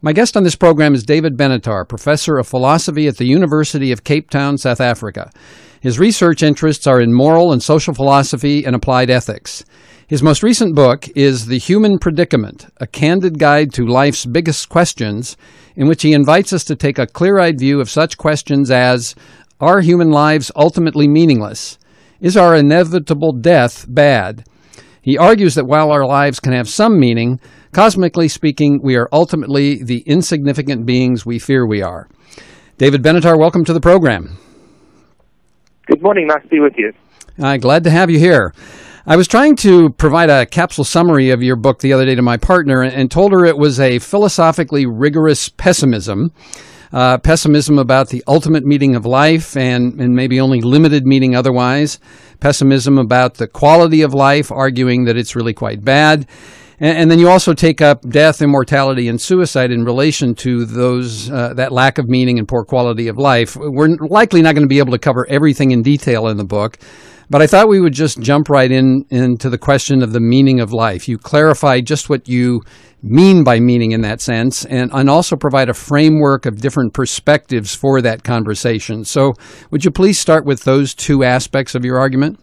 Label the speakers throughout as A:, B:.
A: My guest on this program is David Benatar, professor of philosophy at the University of Cape Town, South Africa. His research interests are in moral and social philosophy and applied ethics. His most recent book is The Human Predicament, a candid guide to life's biggest questions, in which he invites us to take a clear eyed view of such questions as Are human lives ultimately meaningless? Is our inevitable death bad? He argues that while our lives can have some meaning, Cosmically speaking, we are ultimately the insignificant beings we fear we are. David Benatar, welcome to the program.
B: Good morning. Nice to be with you.
A: Uh, glad to have you here. I was trying to provide a capsule summary of your book the other day to my partner and told her it was a philosophically rigorous pessimism. Uh, pessimism about the ultimate meaning of life and, and maybe only limited meaning otherwise. Pessimism about the quality of life, arguing that it's really quite bad. And, and, then you also take up death, immortality, and suicide in relation to those uh, that lack of meaning and poor quality of life. We're likely not going to be able to cover everything in detail in the book, but I thought we would just jump right in into the question of the meaning of life. You clarify just what you mean by meaning in that sense, and, and also provide a framework of different perspectives for that conversation. So, would you please start with those two aspects of your argument?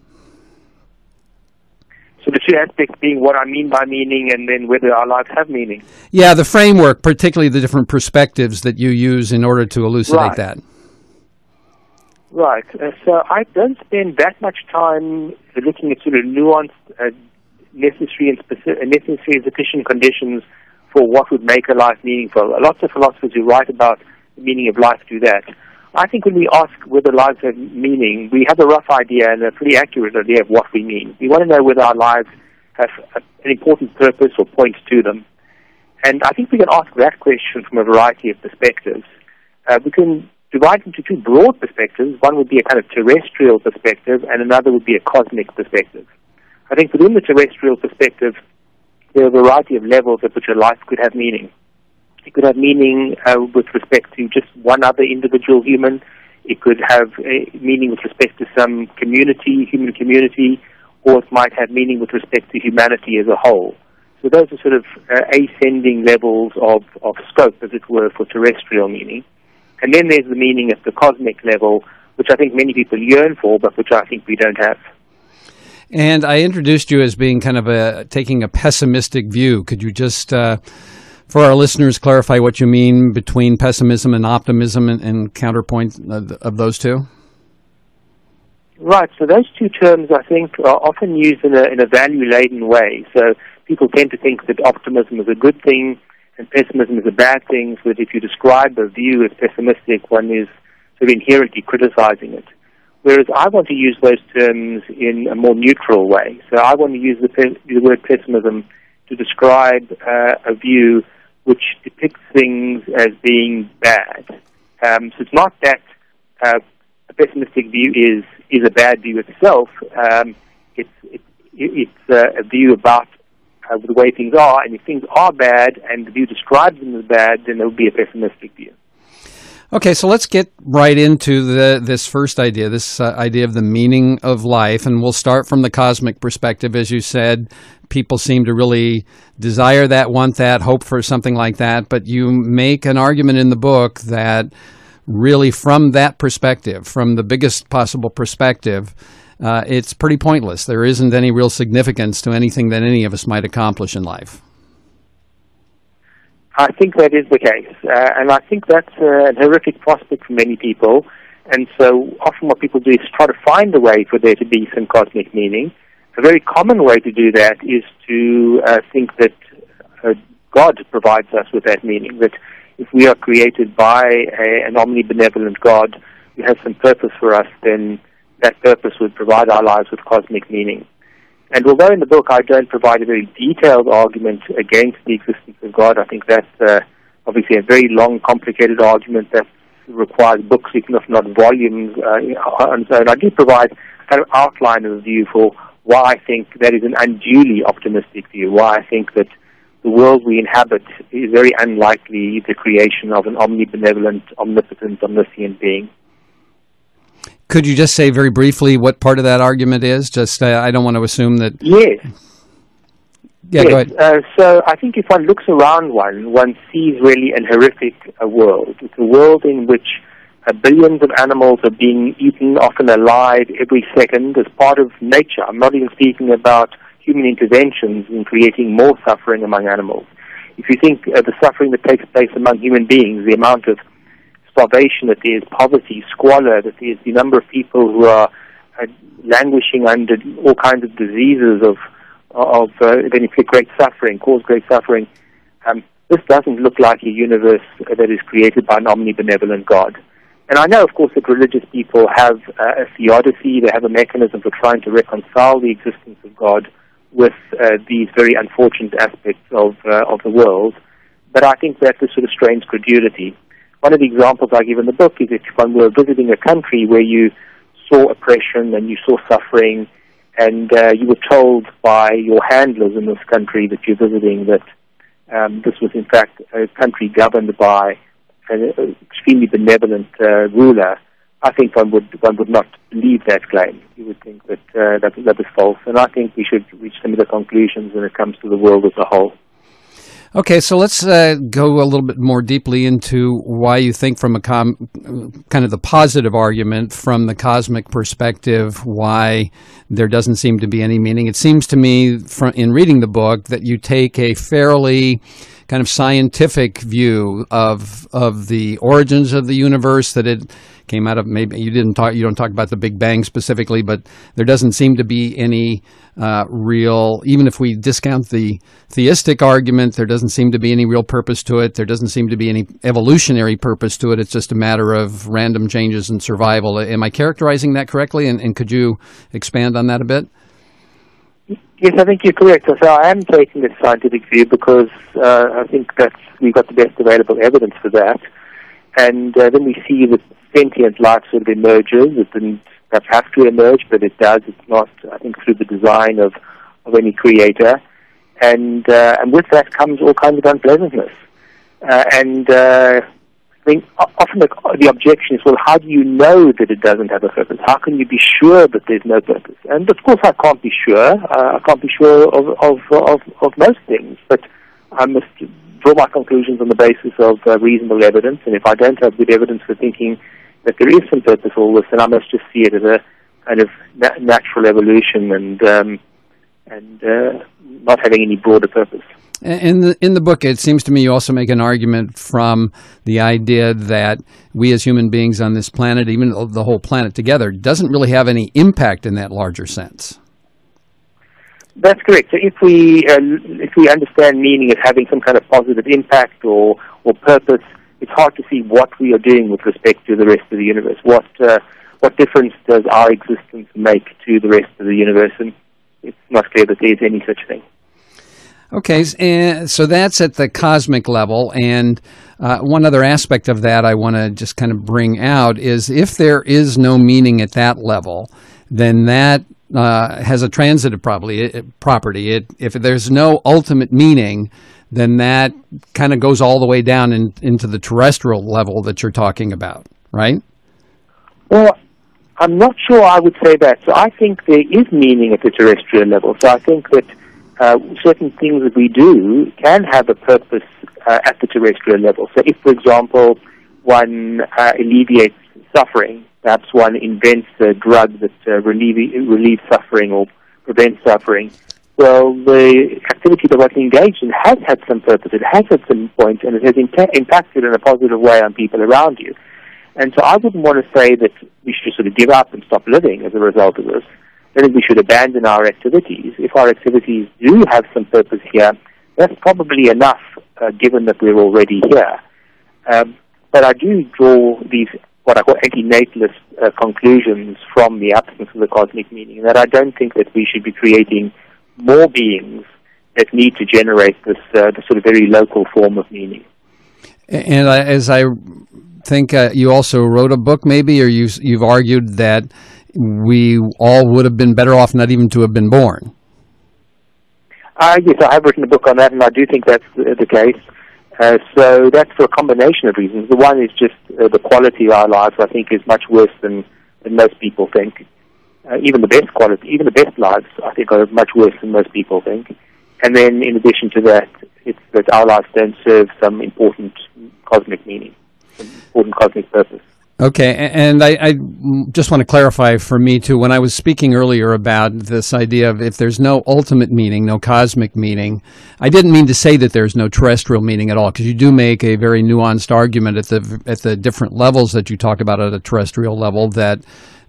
B: So the two aspects being what I mean by meaning and then whether our lives have meaning.
A: Yeah, the framework, particularly the different perspectives that you use in order to elucidate
B: right.
A: that.
B: Right. Uh, so I don't spend that much time looking at sort of nuanced, uh, necessary and specific, necessary and sufficient conditions for what would make a life meaningful. Lots of philosophers who write about the meaning of life do that. I think when we ask whether lives have meaning, we have a rough idea and a pretty accurate idea of what we mean. We want to know whether our lives have an important purpose or point to them. And I think we can ask that question from a variety of perspectives. Uh, we can divide into two broad perspectives. One would be a kind of terrestrial perspective, and another would be a cosmic perspective. I think within the terrestrial perspective, there are a variety of levels at which a life could have meaning. It could have meaning uh, with respect to just one other individual human. It could have meaning with respect to some community, human community, or it might have meaning with respect to humanity as a whole. So those are sort of uh, ascending levels of, of scope, as it were, for terrestrial meaning. And then there's the meaning at the cosmic level, which I think many people yearn for, but which I think we don't have.
A: And I introduced you as being kind of a taking a pessimistic view. Could you just uh, for our listeners, clarify what you mean between pessimism and optimism and, and counterpoint of, those two?
B: Right. So those two terms, I think, are often used in a, in a value-laden way. So people tend to think that optimism is a good thing and pessimism is a bad thing. So that if you describe a view as pessimistic, one is sort of inherently criticizing it. Whereas I want to use those terms in a more neutral way. So I want to use the, the word pessimism to describe uh, a view which depicts things as being bad. Um, so it's not that uh, a pessimistic view is is a bad view itself. Um, it's it, it's uh, a view about uh, the way things are, and if things are bad and the view describes them as bad, then it would be a pessimistic view.
A: Okay, so let's get right into the, this first idea, this uh, idea of the meaning of life, and we'll start from the cosmic perspective. As you said, people seem to really desire that, want that, hope for something like that, but you make an argument in the book that really, from that perspective, from the biggest possible perspective, uh, it's pretty pointless. There isn't any real significance to anything that any of us might accomplish in life.
B: I think that is the case, uh, and I think that's uh, a horrific prospect for many people. And so often what people do is try to find a way for there to be some cosmic meaning. A very common way to do that is to uh, think that uh, God provides us with that meaning, that if we are created by a, an omnibenevolent God who has some purpose for us, then that purpose would provide our lives with cosmic meaning. And although in the book I don't provide a very detailed argument against the existence of God, I think that's uh, obviously a very long, complicated argument that requires books, if not volumes, uh, on its own. I do provide kind of outline of the view for why I think that is an unduly optimistic view, why I think that the world we inhabit is very unlikely the creation of an omnibenevolent, omnipotent, omniscient being.
A: Could you just say very briefly what part of that argument is? Just uh, I don't want to assume that.
B: Yes.
A: Yeah,
B: yes,
A: go ahead.
B: Uh, so I think if one looks around one, one sees really an horrific uh, world. It's a world in which uh, billions of animals are being eaten, often alive, every second as part of nature. I'm not even speaking about human interventions in creating more suffering among animals. If you think of the suffering that takes place among human beings, the amount of starvation that there is, poverty, squalor, that there is, the number of people who are languishing under all kinds of diseases of of uh, great suffering, cause great suffering. Um, this doesn't look like a universe that is created by an omnibenevolent God. And I know, of course, that religious people have uh, a theodicy, they have a mechanism for trying to reconcile the existence of God with uh, these very unfortunate aspects of, uh, of the world. But I think that this sort of strains credulity. One of the examples I give in the book is if one were visiting a country where you saw oppression and you saw suffering and uh, you were told by your handlers in this country that you're visiting that um, this was in fact a country governed by an extremely benevolent uh, ruler, I think one would one would not believe that claim. You would think that uh, that that is false, and I think we should reach similar conclusions when it comes to the world as a whole.
A: Okay, so let's uh, go a little bit more deeply into why you think, from a kind of the positive argument from the cosmic perspective, why there doesn't seem to be any meaning. It seems to me, from, in reading the book, that you take a fairly kind of scientific view of of the origins of the universe. That it came out of maybe you didn't talk you don't talk about the Big Bang specifically, but there doesn't seem to be any uh, real even if we discount the theistic argument, there doesn't seem to be any real purpose to it. There doesn't seem to be any evolutionary purpose to it. It's just a matter of random changes in survival. Am I characterizing that correctly? And, and could you expand on that a bit?
B: Yes, I think you're correct. So I am taking the scientific view because uh, I think that we've got the best available evidence for that. And uh, then we see that sentient life sort of emerges. It didn't have to emerge, but it does. It's not, I think, through the design of, of any creator. And, uh, and with that comes all kinds of unpleasantness. Uh, and uh, I often the, the objection is, well, how do you know that it doesn't have a purpose? How can you be sure that there's no purpose? And of course, I can't be sure. Uh, I can't be sure of, of, of, of most things, but I must draw my conclusions on the basis of uh, reasonable evidence. And if I don't have good evidence for thinking that there is some purpose all this, then I must just see it as a kind of na- natural evolution and um, and uh, not having any broader purpose.
A: In the in the book, it seems to me you also make an argument from the idea that we as human beings on this planet, even the whole planet together, doesn't really have any impact in that larger sense.
B: That's correct. So if we uh, if we understand meaning as having some kind of positive impact or or purpose, it's hard to see what we are doing with respect to the rest of the universe. What uh, what difference does our existence make to the rest of the universe? And it's not clear that there is any such thing.
A: Okay, and so that's at the cosmic level. And uh, one other aspect of that I want to just kind of bring out is if there is no meaning at that level, then that uh, has a transitive probably, it, property. It, if there's no ultimate meaning, then that kind of goes all the way down in, into the terrestrial level that you're talking about, right?
B: Well, I'm not sure I would say that. So I think there is meaning at the terrestrial level. So I think that uh, certain things that we do can have a purpose uh, at the terrestrial level. So, if, for example, one uh, alleviates suffering, perhaps one invents a drug that uh, relieve, relieves suffering or prevents suffering, well, the activity that one engaged in has had some purpose, it has had some point, and it has impa- impacted in a positive way on people around you. And so I wouldn't want to say that we should sort of give up and stop living as a result of this then we should abandon our activities. If our activities do have some purpose here, that's probably enough, uh, given that we're already here. Um, but I do draw these what I call antinatalist uh, conclusions from the absence of the cosmic meaning. That I don't think that we should be creating more beings that need to generate this, uh, this sort of very local form of meaning.
A: And as I think uh, you also wrote a book, maybe, or you, you've argued that we all would have been better off not even to have been born.
B: Uh, yes, I have written a book on that, and I do think that's the, case. Uh, so that's for a combination of reasons. The one is just uh, the quality of our lives. I think is much worse than, than most people think. Uh, even the best quality, even the best lives, I think, are much worse than most people think. And then, in addition to that, it's that our lives don't serve some important cosmic meaning, important cosmic purpose.
A: Okay, and I, I, just want to clarify for me too. When I was speaking earlier about this idea of if there's no ultimate meaning, no cosmic meaning, I didn't mean to say that there's no terrestrial meaning at all, because you do make a very nuanced argument at the at the different levels that you talk about at a terrestrial level that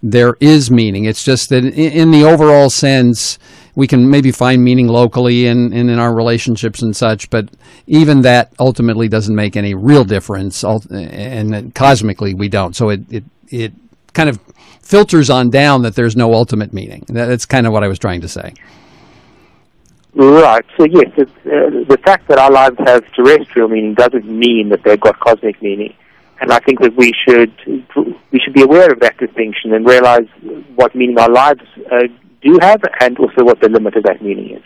A: there is meaning. It's just that in the overall sense, we can maybe find meaning locally and in, our relationships and such, but even that ultimately doesn't make any real difference. And cosmically, we don't. So it, it, it kind of filters on down that there's no ultimate meaning. That's kind of what I was trying to say.
B: Right. So yes, uh, the fact that our lives have terrestrial meaning doesn't mean that they've got cosmic meaning and I think that we should we should be aware of that distinction and realize what meaning our lives uh, do have, and also what the limit of that meaning is.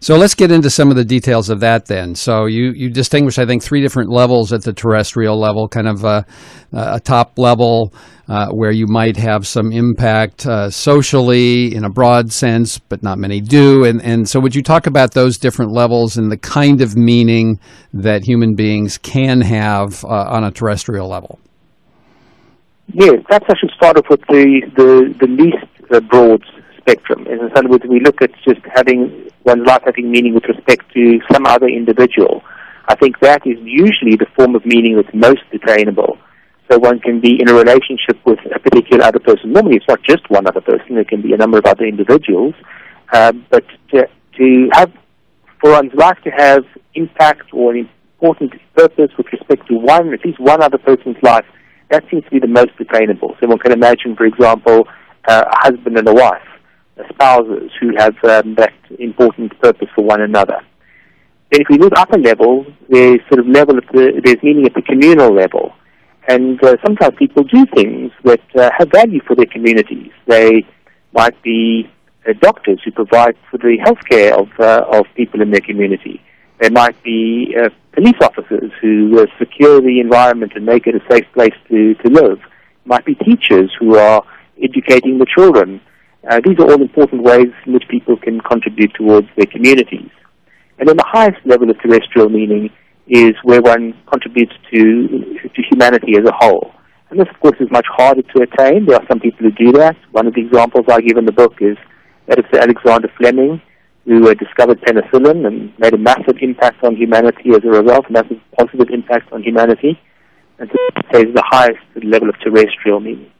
A: So let's get into some of the details of that then. So you, you distinguish, I think, three different levels at the terrestrial level, kind of a, a top level uh, where you might have some impact uh, socially in a broad sense, but not many do. And, and so would you talk about those different levels and the kind of meaning that human beings can have uh, on a terrestrial level?
B: Yes, perhaps I should start off with the, the, the least uh, broad spectrum. In other words, we look at just having one's life having meaning with respect to some other individual. I think that is usually the form of meaning that's most attainable. So one can be in a relationship with a particular other person. Normally, it's not just one other person. There can be a number of other individuals. Uh, but to, to have, for one's life to have impact or an important purpose with respect to one, at least one other person's life, that seems to be the most attainable. So one can imagine, for example, uh, a husband and a wife spouses who have um, that important purpose for one another. Then if we move up a level, there's sort of level the, there's meaning at the communal level. And uh, sometimes people do things that uh, have value for their communities. They might be uh, doctors who provide for the health care of, uh, of people in their community. They might be uh, police officers who uh, secure the environment and make it a safe place to, to live. Might be teachers who are educating the children uh, these are all important ways in which people can contribute towards their communities. And then the highest level of terrestrial meaning is where one contributes to, to humanity as a whole. And this, of course, is much harder to attain. There are some people who do that. One of the examples I give in the book is that of Alexander Fleming, who uh, discovered penicillin and made a massive impact on humanity as a result, a massive positive impact on humanity. And so is the highest level of terrestrial meaning.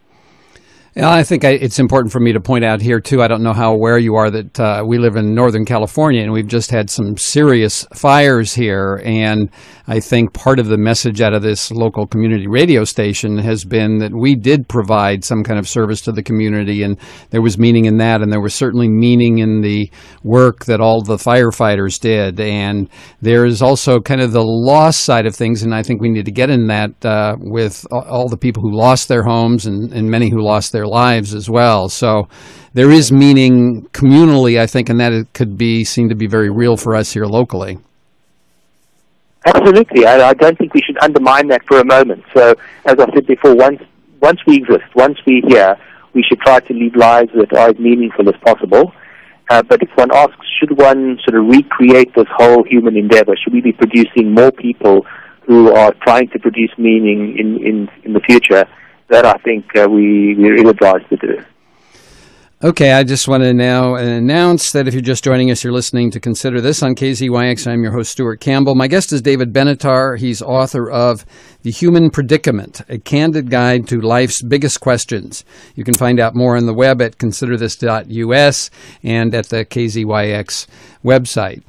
A: Yeah, I think I, it's important for me to point out here too. I don't know how aware you are that uh, we live in Northern California, and we've just had some serious fires here. And I think part of the message out of this local community radio station has been that we did provide some kind of service to the community, and there was meaning in that, and there was certainly meaning in the work that all the firefighters did. And there is also kind of the loss side of things, and I think we need to get in that uh, with all the people who lost their homes and, and many who lost their lives as well. So there is meaning communally, I think, and that it could be seen to be very real for us here locally.
B: Absolutely. I, I don't think we should undermine that for a moment. So, as I said before, once once we exist, once we're here, we should try to lead lives that are as meaningful as possible. Uh, but if one asks, should one sort of recreate this whole human endeavor? Should we be producing more people who are trying to produce meaning in, in, in the future? That I think uh, we, we're ill-advised to do.
A: Okay, I just want to now announce that if you're just joining us, you're listening to Consider This on KZYX. I'm your host, Stuart Campbell. My guest is David Benatar. He's author of The Human Predicament, a candid guide to life's biggest questions. You can find out more on the web at considerthis.us and at the KZYX website.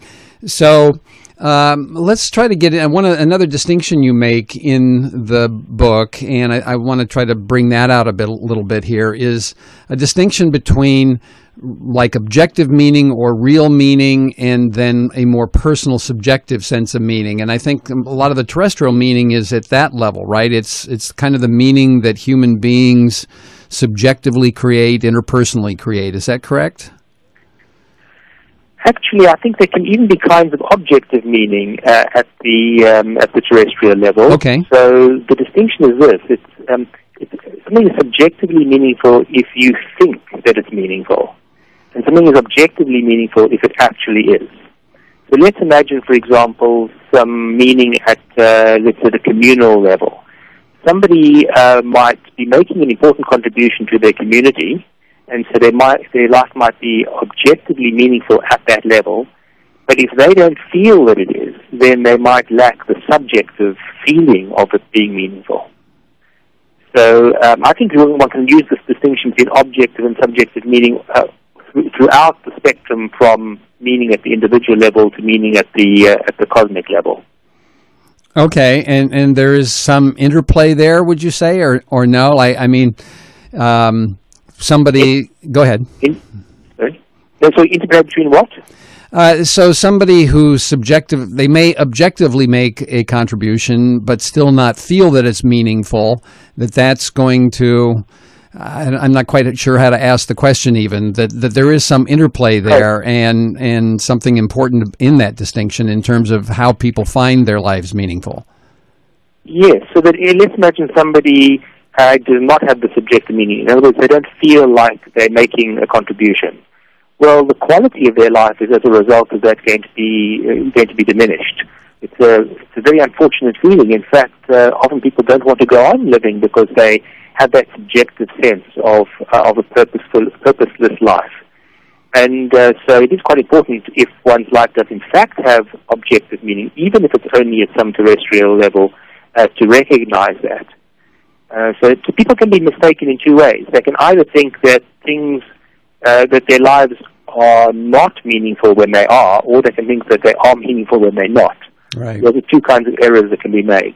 A: So, um, let's try to get in. One another distinction you make in the book, and I, I want to try to bring that out a bit, a little bit here, is a distinction between like objective meaning or real meaning and then a more personal subjective sense of meaning. And i think a lot of the terrestrial meaning is at that level right? It's it's kind of the meaning that human beings subjectively create interpersonally create. Is that correct
B: Actually, I think there can even be kinds of objective meaning uh, at the um, at the terrestrial level.
A: Okay.
B: So the distinction is this: it's, um, it's something is subjectively meaningful if you think that it's meaningful, and something is objectively meaningful if it actually is. So let's imagine, for example, some meaning at, uh, let's say, the communal level. Somebody uh, might be making an important contribution to their community, and so they might, their life might be objectively meaningful at that level. But if they don't feel that it is, then they might lack the subjective feeling of it being meaningful. So um, I think one can use this distinction between objective and subjective meaning uh, throughout the spectrum from meaning at the individual level to meaning at the uh, at the cosmic level.
A: Okay, and and there is some interplay there, would you say, or or no? I I mean, um, somebody.
B: In,
A: go ahead.
B: In? So interplay between what?
A: Uh, so somebody who's subjective, they may objectively make a contribution, but still not feel that it's meaningful. That that's going to I'm not quite sure how to ask the question even that, that there is some interplay there and and something important in that distinction in terms of how people find their lives meaningful.
B: Yes, so that eh, let's imagine somebody uh, does not have the subjective meaning. In other words, they don't feel like they're making a contribution. Well, the quality of their life is as a result of that going to be uh, going to be diminished. It's a it's a very unfortunate feeling. In fact, uh, often people don't want to go on living because they have that subjective sense of uh, of a purposeful, purposeless life. And uh, so it is quite important if one's life does in fact have objective meaning, even if it's only at some terrestrial level, uh, to recognize that. Uh, so, people can be mistaken in two ways. They can either think that things, uh, that their lives are not meaningful when they are, or they can think that they are meaningful when they're not.
A: Right.
B: Those are two kinds of errors that can be made.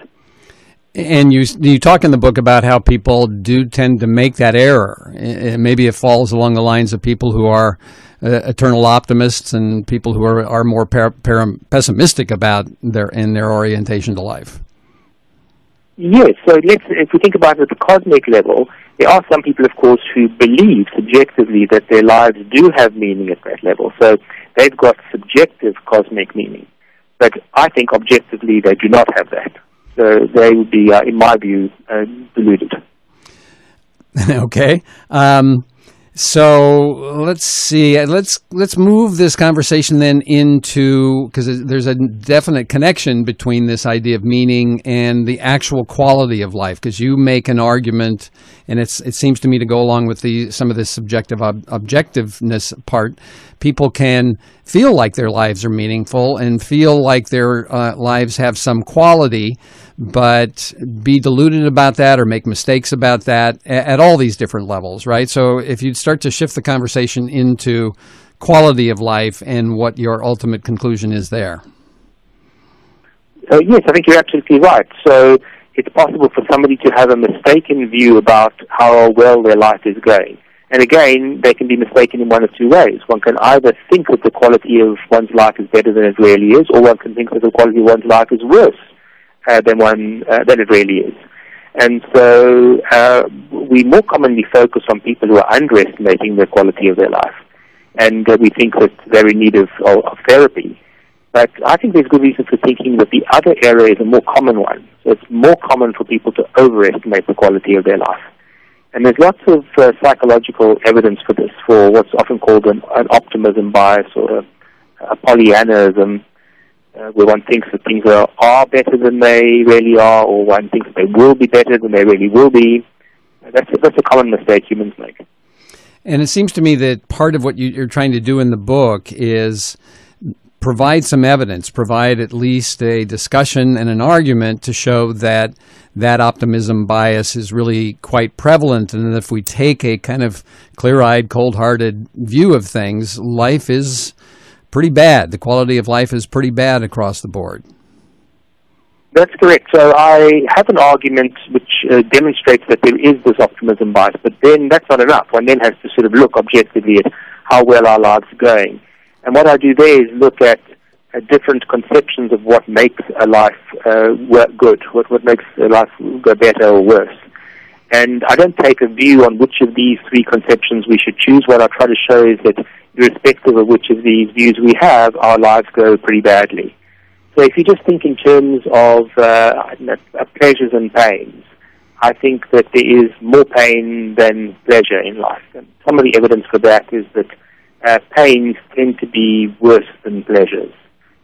A: And you you talk in the book about how people do tend to make that error. Maybe it falls along the lines of people who are uh, eternal optimists and people who are, are more per, per, pessimistic about their in their orientation to life.
B: Yes. So let's if we think about it at the cosmic level, there are some people, of course, who believe subjectively that their lives do have meaning at that level. So they've got subjective cosmic meaning, but I think objectively they do not have that. So they would be, uh, in my view, uh, deluded.
A: okay. Um, so let's see. Let's let's move this conversation then into because there's a definite connection between this idea of meaning and the actual quality of life. Because you make an argument, and it's it seems to me to go along with the some of this subjective ob- objectiveness part. People can feel like their lives are meaningful and feel like their uh, lives have some quality but be deluded about that or make mistakes about that at, all these different levels, right? So if you start to shift the conversation into quality of life and what your ultimate conclusion is there.
B: Yes, I think you're absolutely right. So it's possible for somebody to have a mistaken view about how well their life is going. And again, they can be mistaken in one of two ways. One can either think that the quality of one's life is better than it really is, or one can think that the quality of one's life is worse than one uh, than it really is. And so uh, we more commonly focus on people who are underestimating the quality of their life, and uh, we think that they're in need of, of, of therapy. But I think there's good reason for thinking that the other area is a more common one. So it's more common for people to overestimate the quality of their life. And there's lots of uh, psychological evidence for this, for what's often called an, an optimism bias or a, a Pollyannaism, uh, where one thinks that things are, are better than they really are, or one thinks that they will be better than they really will be. That's a, that's a common mistake humans make.
A: And it seems to me that part of what you, are trying to do in the book is provide some evidence, provide at least a discussion and an argument to show that that optimism bias is really quite prevalent. And if we take a kind of clear eyed, cold hearted view of things, life is pretty bad. The quality of life is pretty bad across the board.
B: That's correct. So I have an argument which uh, demonstrates that there is this optimism bias, but then that's not enough. One then has to sort of look objectively at how well our lives are going. And what I do there is look at uh, different conceptions of what makes a life uh, good, what, what makes a life go better or worse. And I don't take a view on which of these three conceptions we should choose. What I try to show is that irrespective of which of these views we have, our lives go pretty badly. So if you just think in terms of uh, pleasures and pains, I think that there is more pain than pleasure in life. And some of the evidence for that is that uh, pains tend to be worse than pleasures.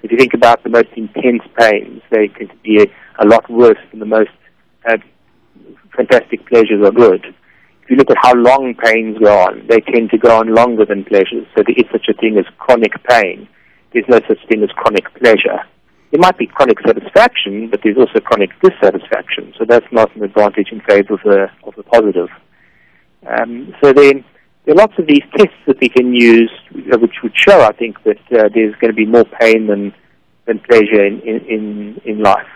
B: If you think about the most intense pains, they can be a, a lot worse than the most uh, fantastic pleasures are good. If you look at how long pains go on, they tend to go on longer than pleasures. So there is such a thing as chronic pain. There's no such thing as chronic pleasure. There might be chronic satisfaction, but there's also chronic dissatisfaction. So that's not an advantage in favor of the, of the positive. Um, so then, there are lots of these tests that we can use, uh, which would show, I think, that uh, there's going to be more pain than, than pleasure in, in, in life.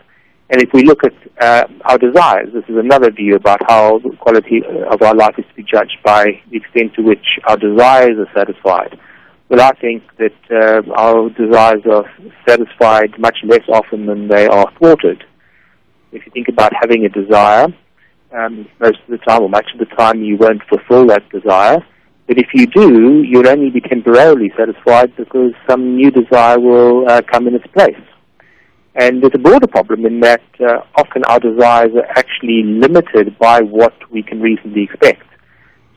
B: And if we look at uh, our desires, this is another view about how the quality of our life is to be judged by the extent to which our desires are satisfied. Well, I think that uh, our desires are satisfied much less often than they are thwarted. If you think about having a desire, um, most of the time, or much of the time, you won't fulfill that desire. But if you do, you'll only be temporarily satisfied because some new desire will uh, come in its place. And there's a broader problem in that uh, often our desires are actually limited by what we can reasonably expect.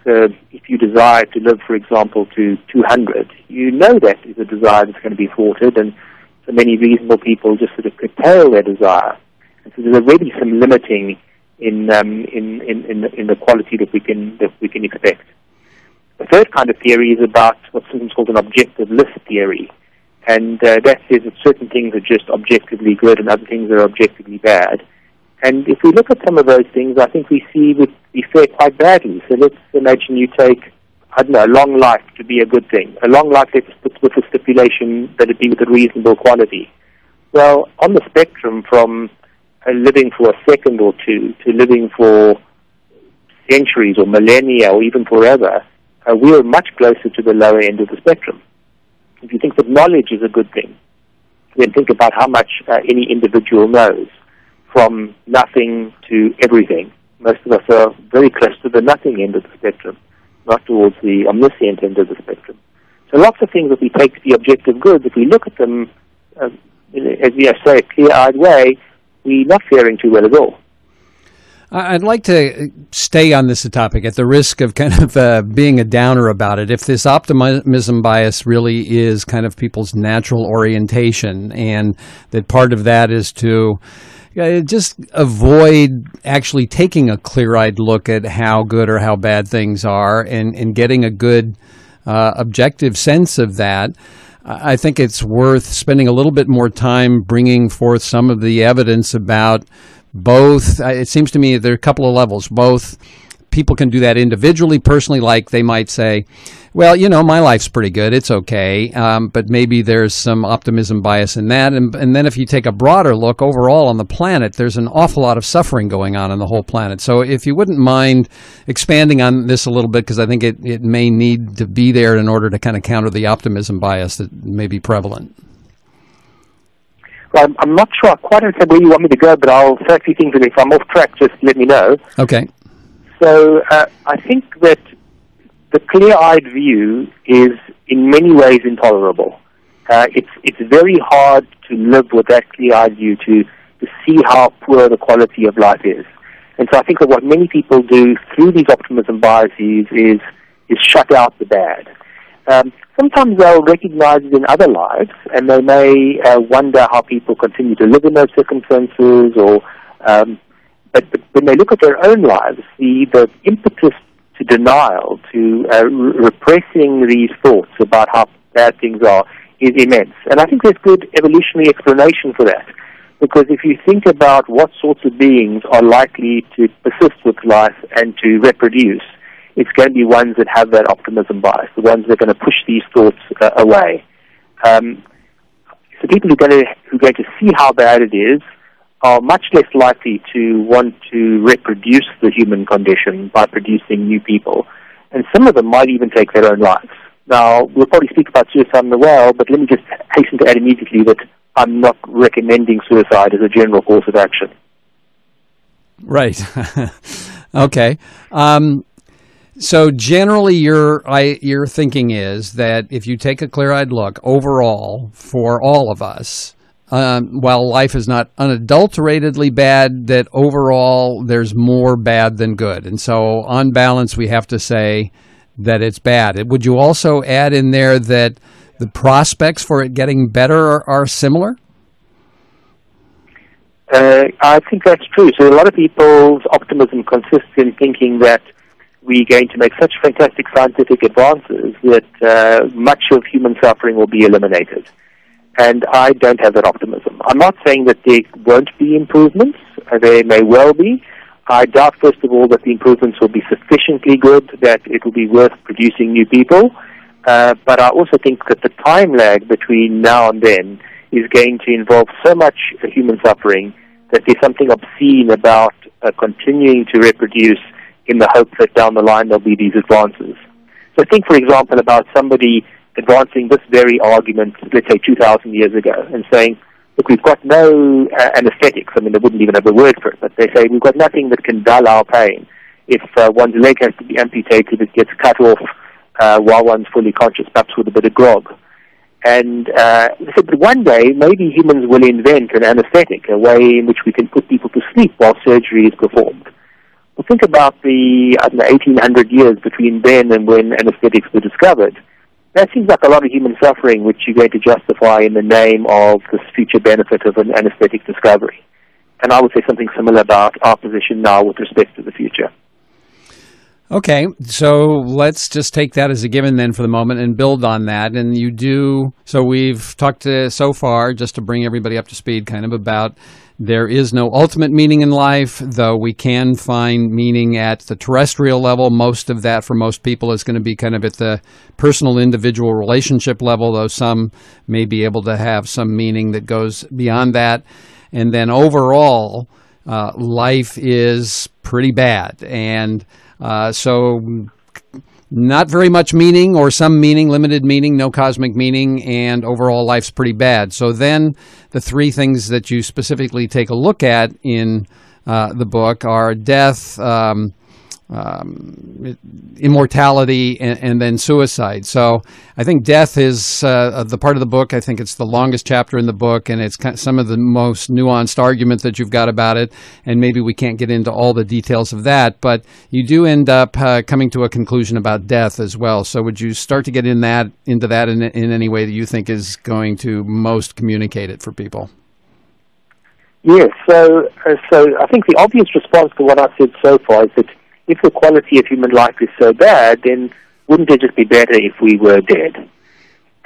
B: So if you desire to live, for example, to 200, you know that is a desire that's going to be thwarted, and so many reasonable people just sort of curtail their desire. And so there's already some limiting in, um, in, in, in, the, in the quality that we can, that we can expect. The third kind of theory is about what's sometimes called an objective list theory. And uh, that says that certain things are just objectively good and other things are objectively bad. And if we look at some of those things, I think we see we, fare quite badly. So let's imagine you take, I don't know, a long life to be a good thing. A long life with the stipulation that it be with a reasonable quality. Well, on the spectrum from uh, living for a second or two to living for centuries or millennia or even forever, uh, we are much closer to the lower end of the spectrum. If you think that knowledge is a good thing, then think about how much uh, any individual knows from nothing to everything. Most of us are very close to the nothing end of the spectrum, not towards the omniscient end of the spectrum. So lots of things that we take to be objective goods, if we look at them, uh, as we say, a clear-eyed way, we're not faring too well at all.
A: I'd like to stay on this topic at the risk of kind of uh, being a downer about it. If this optimism bias really is kind of people's natural orientation, and that part of that is to uh, just avoid actually taking a clear eyed look at how good or how bad things are and, and getting a good uh, objective sense of that. I think it's worth spending a little bit more time bringing forth some of the evidence about both uh, it seems to me there are a couple of levels. Both people can do that individually personally like they might say well you know my life's pretty good it's okay um, but maybe there's some optimism bias in that and, and then if you take a broader look overall on the planet there's an awful lot of suffering going on in the whole planet. So if you wouldn't mind expanding on this a little bit because i think it, it may need to be there in order to kind of counter the optimism bias that may be prevalent
B: I'm, I'm not sure I quite understand where you want me to go, but I'll say a few things, and if I'm off track, just let me know.
A: Okay.
B: So uh, I think that the clear-eyed view is in many ways intolerable. Uh, it's it's very hard to live with that clear-eyed view to to see how poor the quality of life is. And so I think that what many people do through these optimism biases is is shut out the bad. Um, sometimes they'll recognize it in other lives, and they may uh, wonder how people continue to live in those circumstances, or um, but, but when they look at their own lives, the, the impetus to denial, to uh, re- repressing these thoughts about how bad things are, is immense. And I think there's good evolutionary explanation for that. Because if you think about what sorts of beings are likely to persist with life and to reproduce, it's going to be ones that have that optimism bias, the ones that are going to push these thoughts uh, away. Um, so people who are, going to, who are going to see how bad it is are much less likely to want to reproduce the human condition by producing new people. And some of them might even take their own lives. Now, we'll probably speak about suicide in a while, but let me just hasten to add immediately that I'm not recommending suicide as a general course of action.
A: Right. okay. Um, so generally, your I, your thinking is that if you take a clear-eyed look overall for all of us, um, while life is not unadulteratedly bad, that overall there's more bad than good, and so on balance, we have to say that it's bad. Would you also add in there that the prospects for it getting better are, are similar?
B: Uh, I think that's true. So a lot of people's optimism consists in thinking that we're going to make such fantastic scientific advances that uh, much of human suffering will be eliminated. And I don't have that optimism. I'm not saying that there won't be improvements. Uh, there may well be. I doubt, first of all, that the improvements will be sufficiently good that it will be worth producing new people. Uh, but I also think that the time lag between now and then is going to involve so much human suffering that there's something obscene about uh, continuing to reproduce in the hope that down the line there'll be these advances. So think, for example, about somebody advancing this very argument, let's say 2,000 years ago, and saying, look, we've got no uh, anesthetics. I mean, they wouldn't even have a word for it, but they say we've got nothing that can dull our pain. If uh, one's leg has to be amputated, it gets cut off uh, while one's fully conscious, perhaps with a bit of grog. And uh, they said, but one day maybe humans will invent an anesthetic, a way in which we can put people to sleep while surgery is performed. Well, think about the I don't know, 1800 years between then and when anesthetics were discovered. That seems like a lot of human suffering, which you're going to justify in the name of this future benefit of an anesthetic discovery. And I would say something similar about our position now with respect to the future.
A: Okay, so let's just take that as a given then for the moment and build on that. And you do, so we've talked to, so far, just to bring everybody up to speed, kind of about there is no ultimate meaning in life, though we can find meaning at the terrestrial level. Most of that for most people is going to be kind of at the personal individual relationship level, though some may be able to have some meaning that goes beyond that. And then overall, uh, life is pretty bad. And uh, so not very much meaning or some meaning, limited meaning, no cosmic meaning, and overall life's pretty bad. So then the three things that you specifically take a look at in uh, the book are death, um, um, immortality and, and, then suicide. So I think death is uh, the part of the book. I think it's the longest chapter in the book, and it's kind of some of the most nuanced argument that you've got about it. And maybe we can't get into all the details of that, but you do end up uh, coming to a conclusion about death as well. So would you start to get in that into that in, in any way that you think is going to most communicate it for people?
B: Yes. So, uh, so I think the obvious response to what I've said so far is that if the quality of human life is so bad, then wouldn't it just be better if we were dead?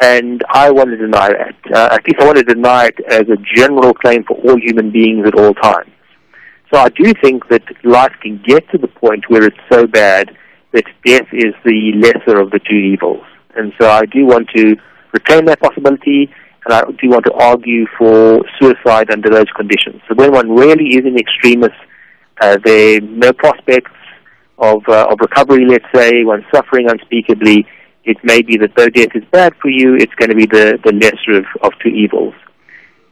B: And I want to deny that. Uh, at least I want to deny it as a general claim for all human beings at all times. So I do think that life can get to the point where it's so bad that death is the lesser of the two evils. And so I do want to retain that possibility, and I do want to argue for suicide under those conditions. So when one really is in extremis, uh, there are no prospects of, uh, of recovery, let's say, when suffering unspeakably, it may be that though death is bad for you, it's going to be the, the lesser of, of two evils.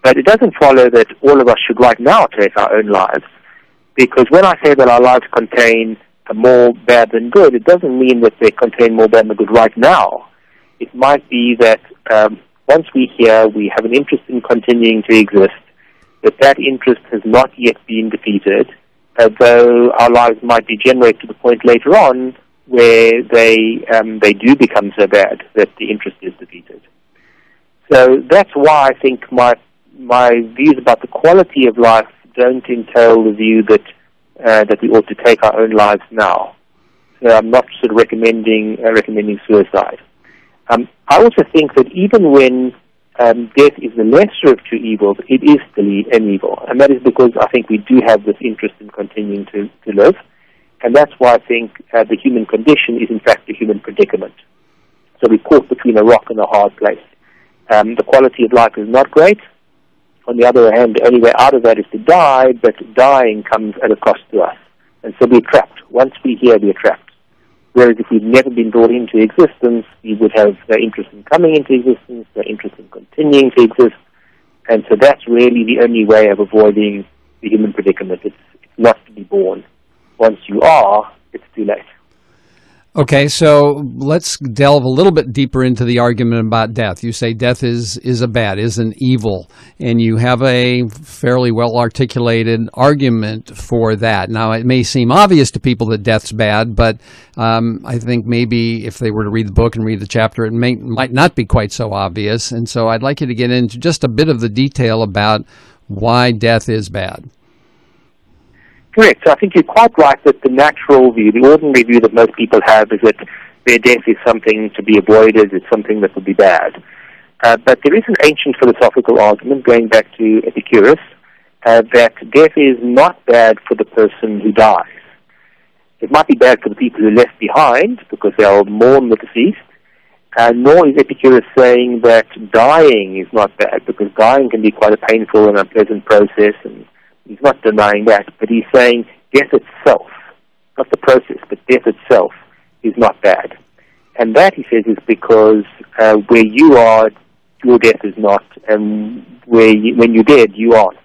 B: But it doesn't follow that all of us should right now take our own lives. Because when I say that our lives contain more bad than good, it doesn't mean that they contain more bad than good right now. It might be that um, once we hear we have an interest in continuing to exist, that that interest has not yet been defeated, though our lives might degenerate to the point later on where they um, they do become so bad that the interest is defeated. So that's why I think my my views about the quality of life don't entail the view that uh, that we ought to take our own lives now. So I'm not sort of recommending uh, recommending suicide. Um, I also think that even when um, death is the lesser of two evils, it is still an evil. And that is because I think we do have this interest in continuing to, to live. And that's why I think uh, the human condition is in fact a human predicament. So we're caught between a rock and a hard place. Um, the quality of life is not great. On the other hand, the only way out of that is to die, but dying comes at a cost to us. And so we're trapped. Once we're here, we're trapped. Whereas if we'd never been brought into existence, we would have no interest in coming into existence, no interest in continuing to exist. And so that's really the only way of avoiding the human predicament. It's, it's not to be born. Once you are, it's too late.
A: Okay, so let's delve a little bit deeper into the argument about death. You say death is is a bad, is an evil, and you have a fairly well articulated argument for that. Now, it may seem obvious to people that death's bad, but um, I think maybe if they were to read the book and read the chapter, it may, might not be quite so obvious. And so, I'd like you to get into just a bit of the detail about why death is bad.
B: Correct. So I think you're quite right that the natural view, the ordinary view that most people have is that their death is something to be avoided, it's something that would be bad. Uh, but there is an ancient philosophical argument going back to Epicurus uh, that death is not bad for the person who dies. It might be bad for the people who are left behind because they'll mourn the deceased, uh, nor is Epicurus saying that dying is not bad because dying can be quite a painful and unpleasant process and He's not denying that, but he's saying death itself, not the process, but death itself is not bad. And that, he says, is because uh, where you are, your death is not, and where you, when you're dead, you aren't.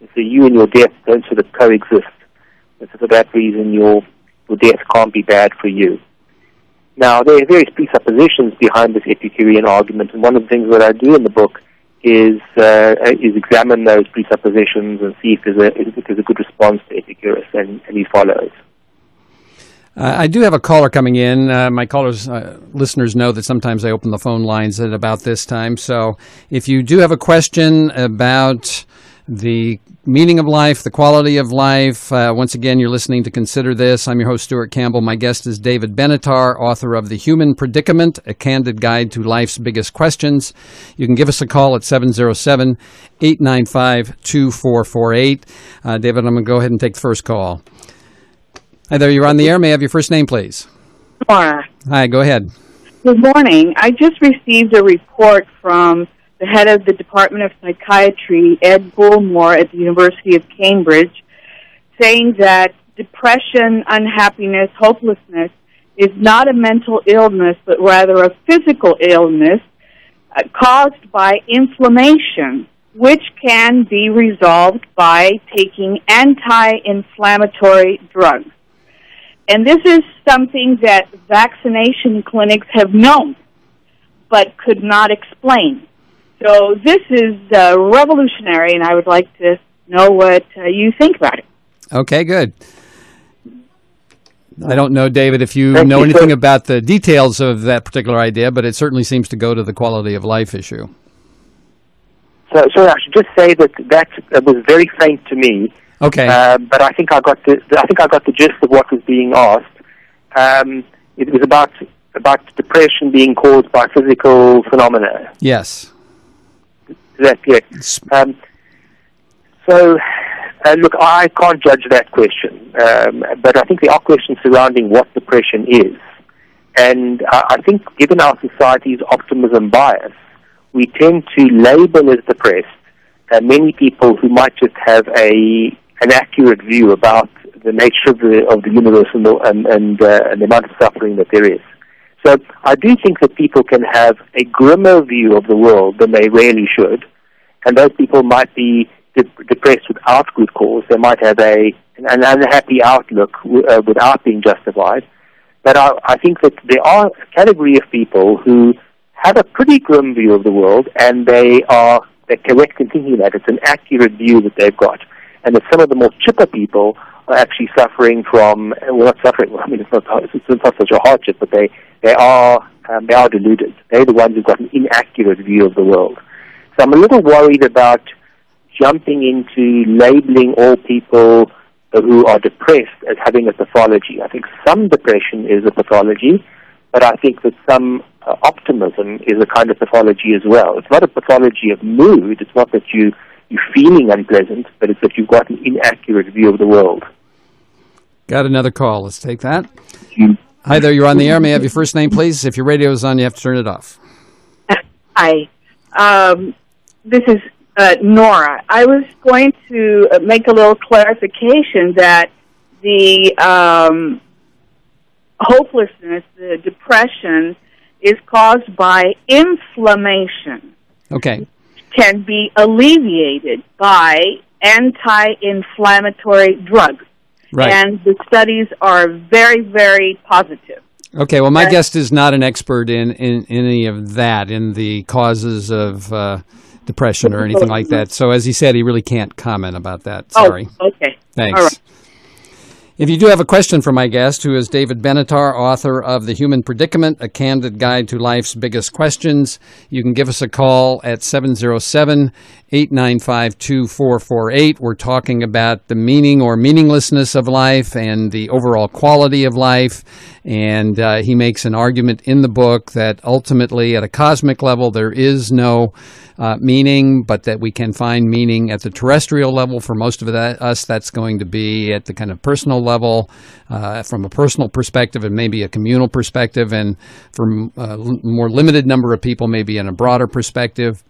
B: And so you and your death don't sort of coexist. And so for that reason, your, your death can't be bad for you. Now, there are various presuppositions behind this Epicurean argument, and one of the things that I do in the book is uh, is examine those presuppositions and see if there's a if there's a good response to Epicurus, and, and he follows.
A: Uh, I do have a caller coming in. Uh, my callers, uh, listeners know that sometimes I open the phone lines at about this time. So if you do have a question about the meaning of life, the quality of life. Uh, once again, you're listening to Consider This. I'm your host, Stuart Campbell. My guest is David Benatar, author of The Human Predicament, A Candid Guide to Life's Biggest Questions. You can give us a call at 707 895 2448. Uh, David, I'm going to go ahead and take the first call. Hi there, you're on the air. May I have your first name, please?
C: Laura.
A: Hi, go ahead.
C: Good morning. I just received a report from the head of the Department of Psychiatry, Ed Bullmore at the University of Cambridge, saying that depression, unhappiness, hopelessness is not a mental illness, but rather a physical illness uh, caused by inflammation, which can be resolved by taking anti-inflammatory drugs. And this is something that vaccination clinics have known, but could not explain. So this is uh, revolutionary, and I would like to know what uh, you think about it.
A: Okay, good. I don't know, David, if you Thank know you anything about the details of that particular idea, but it certainly seems to go to the quality of life issue.
B: So, so I should just say that that was very faint to me.
A: Okay.
B: Uh, but I think I got the I think I got the gist of what was being asked. Um, it was about about depression being caused by physical phenomena.
A: Yes.
B: Exactly. Um, so, uh, look, I can't judge that question, um, but I think there are questions surrounding what depression is. And uh, I think given our society's optimism bias, we tend to label as depressed uh, many people who might just have a an accurate view about the nature of the, of the universe and the, and, and, uh, and the amount of suffering that there is. So I do think that people can have a grimmer view of the world than they really should, and those people might be de- depressed without good cause. They might have a an unhappy outlook w- uh, without being justified. But I, I think that there are a category of people who have a pretty grim view of the world, and they are they're correct in thinking that it's an accurate view that they've got, and that some of the more chipper people are actually suffering from well, not suffering. Well, I mean, it's not it's not such a hardship, but they they are um, they are deluded. They're the ones who've got an inaccurate view of the world. So I'm a little worried about jumping into labeling all people who are depressed as having a pathology. I think some depression is a pathology, but I think that some uh, optimism is a kind of pathology as well. It's not a pathology of mood. It's not that you you're feeling unpleasant, but it's that you've got an inaccurate view of the world.
A: Got another call. Let's take that. Hi there. You're on the air. May I have your first name, please? If your radio is on, you have to turn it off.
C: Hi. Um, this is uh, Nora. I was going to uh, make a little clarification that the um, hopelessness, the depression, is caused by inflammation.
A: Okay.
C: Can be alleviated by anti-inflammatory drugs.
A: Right.
C: And the studies are very, very positive.
A: Okay, well, my guest is not an expert in, in, in any of that, in the causes of uh, depression or anything like that. So, as he said, he really can't comment about that. Oh, Sorry.
C: Oh, okay.
A: Thanks.
C: All right.
A: If you do have a question for my guest, who is David Benatar, author of The Human Predicament, A Candid Guide to Life's Biggest Questions, you can give us a call at 707 895 2448. We're talking about the meaning or meaninglessness of life and the overall quality of life. And uh, he makes an argument in the book that ultimately, at a cosmic level, there is no uh, meaning, but that we can find meaning at the terrestrial level. For most of that, us, that's going to be at the kind of personal level, uh, from a personal perspective, and maybe a communal perspective, and from a more limited number of people, maybe in a broader perspective.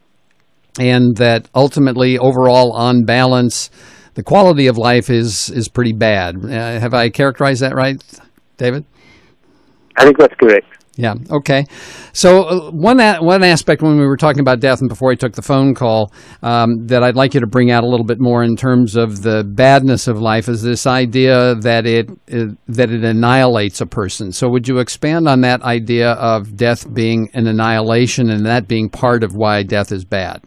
A: And that ultimately, overall, on balance, the quality of life is is pretty bad. Uh, have I characterized that right, David?
B: I think that's correct.
A: Yeah. Okay. So uh, one a- one aspect when we were talking about death and before I took the phone call um, that I'd like you to bring out a little bit more in terms of the badness of life is this idea that it uh, that it annihilates a person. So would you expand on that idea of death being an annihilation and that being part of why death is bad?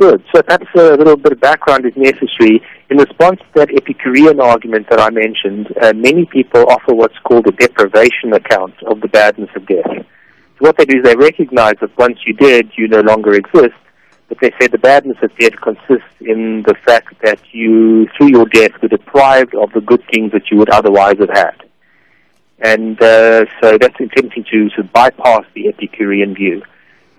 B: Good. So perhaps a little bit of background is necessary. In response to that Epicurean argument that I mentioned, uh, many people offer what's called a deprivation account of the badness of death. So what they do is they recognize that once you're dead, you no longer exist, but they say the badness of death consists in the fact that you, through your death, were deprived of the good things that you would otherwise have had. And uh, so that's attempting to sort of bypass the Epicurean view.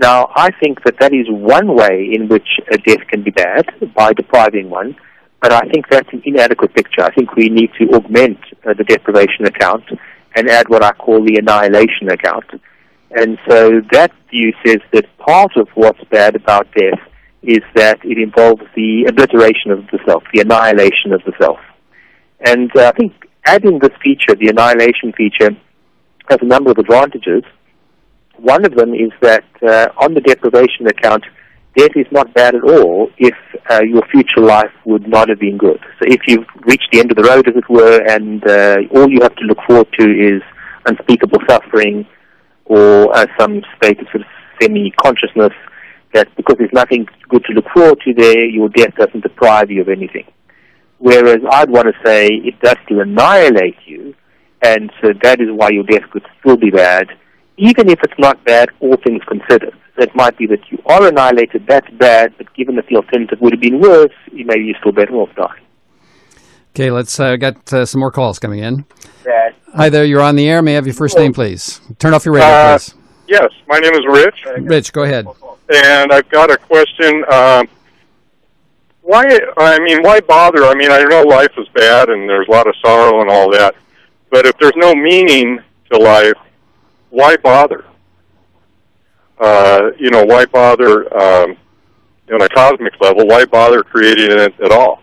B: Now, I think that that is one way in which a death can be bad, by depriving one, but I think that's an inadequate picture. I think we need to augment uh, the deprivation account and add what I call the annihilation account. And so that view says that part of what's bad about death is that it involves the obliteration of the self, the annihilation of the self. And uh, I think adding this feature, the annihilation feature, has a number of advantages. One of them is that uh, on the deprivation account, death is not bad at all if uh, your future life would not have been good. So if you've reached the end of the road, as it were, and uh, all you have to look forward to is unspeakable suffering or uh, some state of sort of semi-consciousness, that because there's nothing good to look forward to there, your death doesn't deprive you of anything. Whereas I'd want to say it does to annihilate you, and so that is why your death could still be bad, even if it's not bad, all things considered. So it might be that you are annihilated, that's bad, but given that the alternative would have been worse, you maybe you're still better off dying.
A: Okay, let's uh, got uh, some more calls coming in.
B: That
A: Hi there, you're on the air. May I have your first name, please? Turn off your radio,
D: Uh,
A: please.
D: Yes, my name is Rich,
A: Rich, go ahead.
D: and I've got a question. Um, why? I mean, why bother? I mean, I know life is bad and there's a lot of sorrow and all that, but if there's no meaning to life, why bother? Uh, you know, why bother um, on a cosmic level? Why bother creating it at all?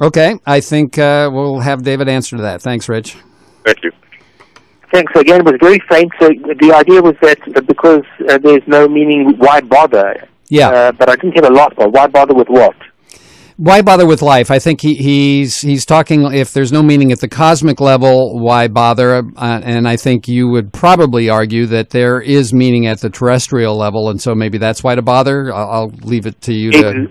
A: Okay, I think uh, we'll have David answer to that. Thanks, Rich.
D: Thank you.
B: Thanks. Again, it was very faint. So the idea was that uh, because uh, there's no meaning, why bother?
A: Yeah.
B: Uh, but I didn't get a lot. But why bother with what?
A: Why bother with life? I think he, he's he's talking. If there's no meaning at the cosmic level, why bother? Uh, and I think you would probably argue that there is meaning at the terrestrial level, and so maybe that's why to bother. I'll, I'll leave it to you to.